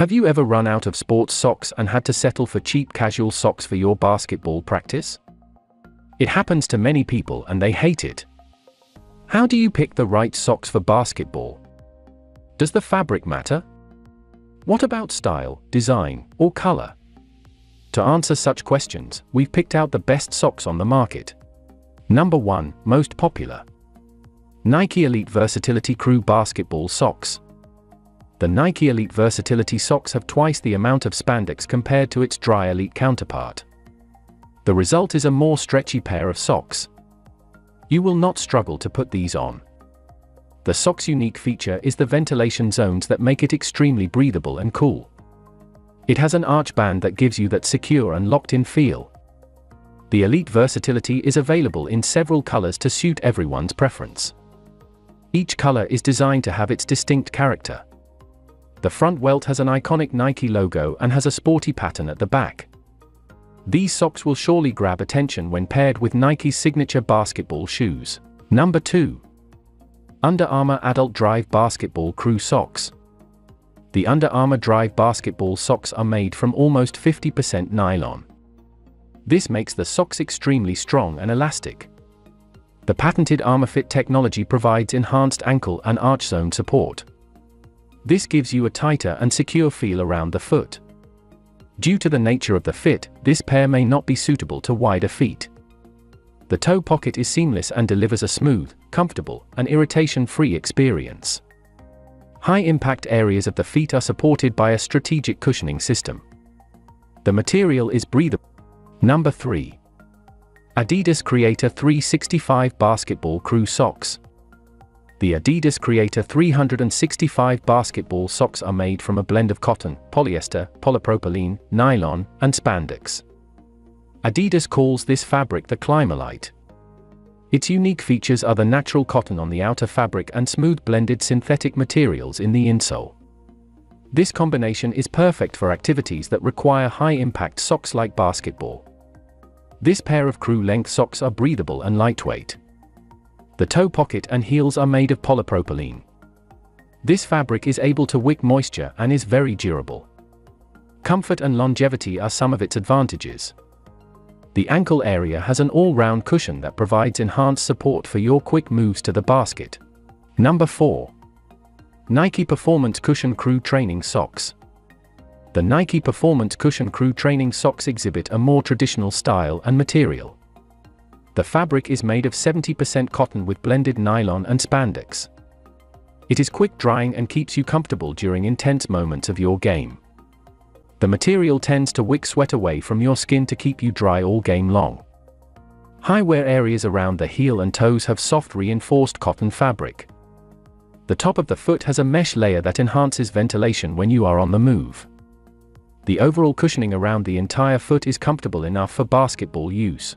Have you ever run out of sports socks and had to settle for cheap casual socks for your basketball practice? It happens to many people and they hate it. How do you pick the right socks for basketball? Does the fabric matter? What about style, design, or color? To answer such questions, we've picked out the best socks on the market. Number 1, most popular. Nike Elite Versatility Crew Basketball Socks. The Nike Elite Versatility socks have twice the amount of spandex compared to its dry Elite counterpart. The result is a more stretchy pair of socks. You will not struggle to put these on. The sock's unique feature is the ventilation zones that make it extremely breathable and cool. It has an arch band that gives you that secure and locked-in feel. The Elite Versatility is available in several colors to suit everyone's preference. Each color is designed to have its distinct character. The front welt has an iconic Nike logo and has a sporty pattern at the back. These socks will surely grab attention when paired with Nike's signature basketball shoes. Number 2. Under Armour Adult Drive Basketball Crew Socks. The Under Armour Drive basketball socks are made from almost 50% nylon. This makes the socks extremely strong and elastic. The patented ArmourFit technology provides enhanced ankle and arch zone support. This gives you a tighter and secure feel around the foot. Due to the nature of the fit, this pair may not be suitable to wider feet. The toe pocket is seamless and delivers a smooth, comfortable, and irritation-free experience. High-impact areas of the feet are supported by a strategic cushioning system. The material is breathable. Number 3. Adidas Creator 365 Basketball Crew Socks. The Adidas Creator 365 basketball socks are made from a blend of cotton, polyester, polypropylene, nylon, and spandex. Adidas calls this fabric the Climalite. Its unique features are the natural cotton on the outer fabric and smooth blended synthetic materials in the insole. This combination is perfect for activities that require high-impact socks like basketball. This pair of crew-length socks are breathable and lightweight. The toe pocket and heels are made of polypropylene. This fabric is able to wick moisture and is very durable. Comfort and longevity are some of its advantages. The ankle area has an all-round cushion that provides enhanced support for your quick moves to the basket. Number 4. Nike Performance Cushion Crew Training Socks. The Nike Performance Cushion Crew Training Socks exhibit a more traditional style and material. The fabric is made of 70% cotton with blended nylon and spandex. It is quick drying and keeps you comfortable during intense moments of your game. The material tends to wick sweat away from your skin to keep you dry all game long. High wear areas around the heel and toes have soft reinforced cotton fabric. The top of the foot has a mesh layer that enhances ventilation when you are on the move. The overall cushioning around the entire foot is comfortable enough for basketball use.